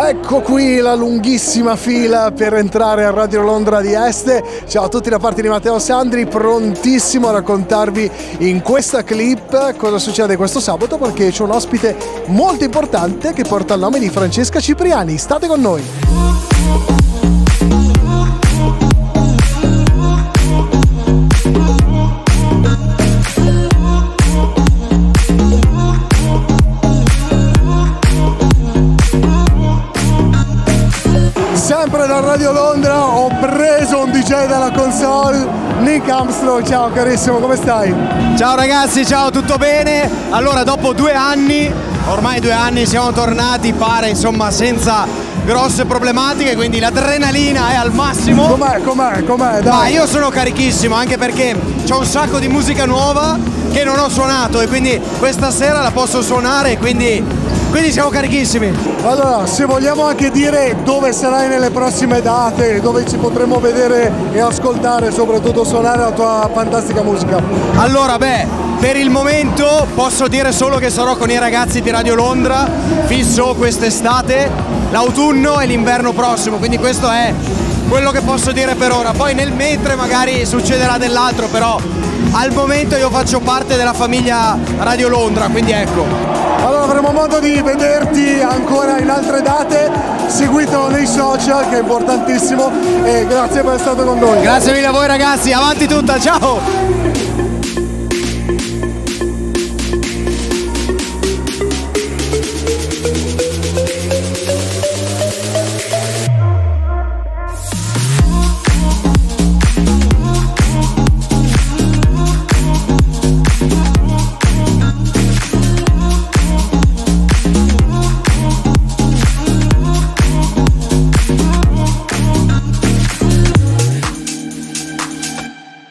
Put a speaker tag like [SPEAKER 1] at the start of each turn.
[SPEAKER 1] Ecco qui la lunghissima fila per entrare a Radio Londra di Este. Ciao a tutti da parte di Matteo Sandri, prontissimo a raccontarvi in questa clip cosa succede questo sabato perché c'è un ospite molto importante che porta il nome di Francesca Cipriani. State con noi. Sempre da Radio Londra ho preso un DJ dalla console, Nick Armstrong, ciao carissimo, come stai?
[SPEAKER 2] Ciao ragazzi, ciao, tutto bene? Allora, dopo due anni, ormai due anni, siamo tornati, pare insomma senza grosse problematiche, quindi l'adrenalina è al massimo.
[SPEAKER 1] Com'è, com'è, com'è? Dai.
[SPEAKER 2] Ma io sono carichissimo anche perché ho un sacco di musica nuova che non ho suonato e quindi questa sera la posso suonare e quindi quindi siamo carichissimi.
[SPEAKER 1] Allora, se vogliamo anche dire dove sarai nelle prossime date, dove ci potremo vedere e ascoltare, soprattutto suonare la tua fantastica musica.
[SPEAKER 2] Allora, beh, per il momento posso dire solo che sarò con i ragazzi di Radio Londra, fisso quest'estate, l'autunno e l'inverno prossimo, quindi questo è quello che posso dire per ora. Poi nel mentre magari succederà dell'altro, però al momento io faccio parte della famiglia Radio Londra, quindi ecco.
[SPEAKER 1] Avremo modo di vederti ancora in altre date, seguitelo nei social che è importantissimo e grazie per essere stato con noi.
[SPEAKER 2] Grazie mille a voi ragazzi, avanti tutta, ciao!